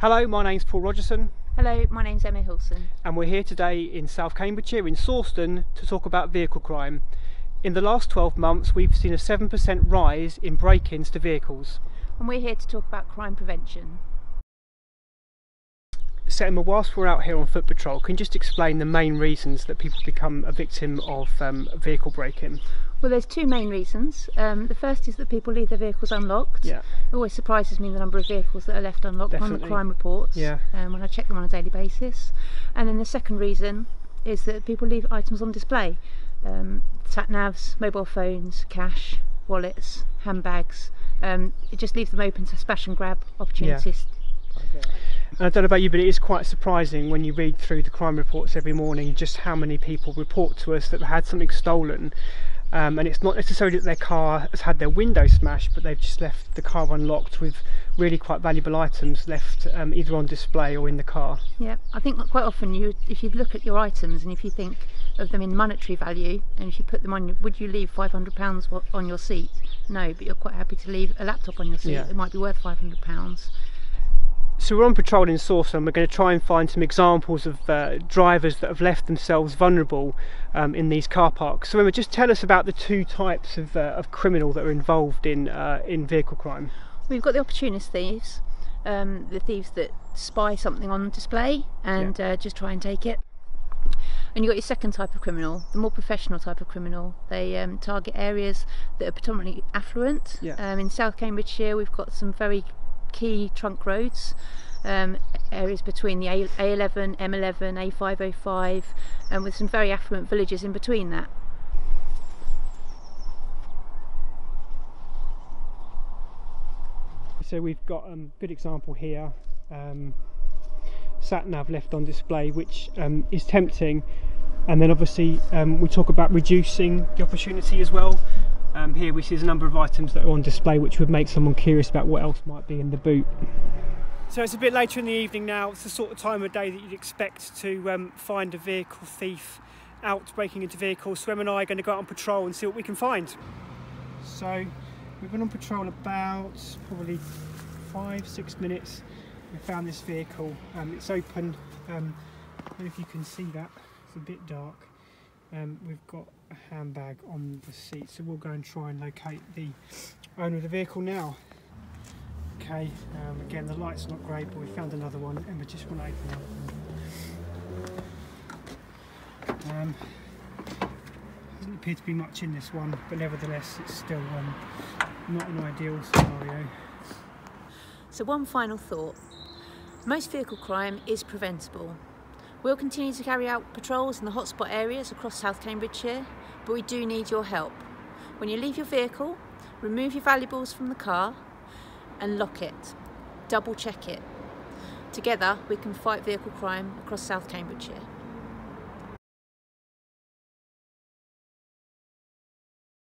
Hello, my name's Paul Rogerson Hello, my name's Emma Hilson. and we're here today in South Cambridgeshire in Sawston to talk about vehicle crime. In the last 12 months we've seen a 7% rise in break-ins to vehicles. And we're here to talk about crime prevention. So Emma, whilst we're out here on foot patrol, can you just explain the main reasons that people become a victim of um, vehicle break-in? Well, there's two main reasons. Um, the first is that people leave their vehicles unlocked. Yeah. It always surprises me the number of vehicles that are left unlocked on the crime reports Yeah. um, when I check them on a daily basis. And then the second reason is that people leave items on display. Um, sat navs, mobile phones, cash, wallets, handbags. Um, it just leaves them open to smash and grab opportunities. And I don't know about you, but it is quite surprising when you read through the crime reports every morning just how many people report to us that they had something stolen. Um, and it's not necessarily that their car has had their window smashed, but they've just left the car unlocked with really quite valuable items left um, either on display or in the car. Yeah, I think quite often you, if you look at your items and if you think of them in monetary value, and if you put them on, would you leave five hundred pounds on your seat? No, but you're quite happy to leave a laptop on your seat. Yeah. It might be worth five hundred pounds. So we're on patrol in Sawston. We're going to try and find some examples of uh, drivers that have left themselves vulnerable um, in these car parks. So Emma, just tell us about the two types of, uh, of criminal that are involved in uh, in vehicle crime. We've got the opportunist thieves, um, the thieves that spy something on display and uh, just try and take it. And you've got your second type of criminal, the more professional type of criminal. They um, target areas that are predominantly affluent. Yeah. Um, in South Cambridgeshire, we've got some very key trunk roads, um, areas between the A- A11, M11, A505, and with some very affluent villages in between that. So we've got a um, good example here. Um, sat nav left on display, which um, is tempting. And then obviously um, we talk about reducing the opportunity as well. Um, here we see there's a number of items that are on display, which would make someone curious about what else might be in the boot. So it's a bit later in the evening now. It's the sort of time of day that you'd expect to um, find a vehicle thief out breaking into vehicles. So Em and I are going to go out on patrol and see what we can find. So we've been on patrol about probably five, six minutes. We found this vehicle. Um, it's open. Um, I don't know if you can see that. It's a bit dark. Um, we've got a handbag on the seat, so we'll go and try and locate the owner of the vehicle now. Okay, um, again the light's not great, but we found another one, and we just want to open up. Um, doesn't appear to be much in this one, but nevertheless, it's still um, not an ideal scenario. So, one final thought most vehicle crime is preventable. We'll continue to carry out patrols in the hotspot areas across South Cambridgeshire, but we do need your help. When you leave your vehicle, remove your valuables from the car and lock it. Double check it. Together, we can fight vehicle crime across South Cambridgeshire.